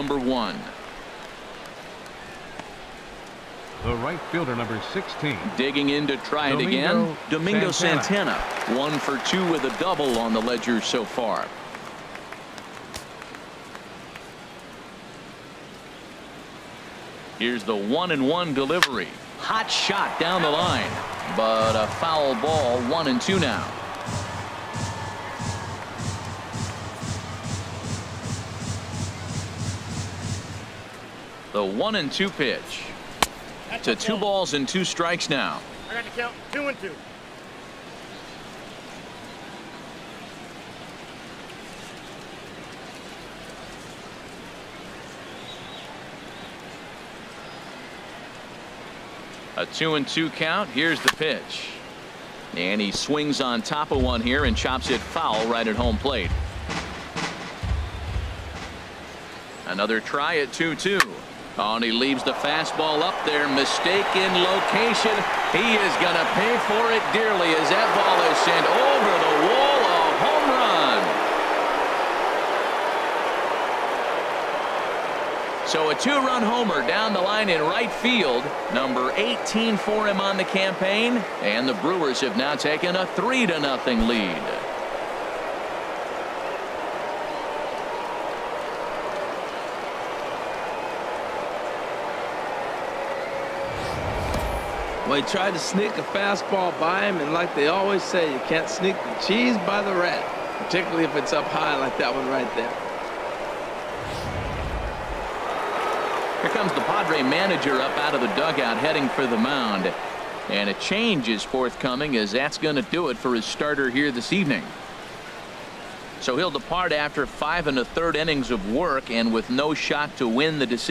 number one. The right fielder, number 16. Digging in to try Domingo it again. Domingo Santana. Santana. One for two with a double on the ledger so far. Here's the one and one delivery. Hot shot down the line. But a foul ball one and two now. The one and two pitch. To two balls and two strikes now. I got to count two and two. A two and two count. Here's the pitch. And he swings on top of one here and chops it foul right at home plate. Another try at 2 2. Oh, and he leaves the fastball up there. Mistaken location. He is going to pay for it dearly as that ball is sent over the wall. A home run. So a two-run homer down the line in right field. Number 18 for him on the campaign. And the Brewers have now taken a 3 to nothing lead. Well, he tried to sneak a fastball by him, and like they always say, you can't sneak the cheese by the rat, particularly if it's up high like that one right there. Here comes the Padre manager up out of the dugout heading for the mound. And a change is forthcoming as that's going to do it for his starter here this evening. So he'll depart after five and a third innings of work and with no shot to win the decision.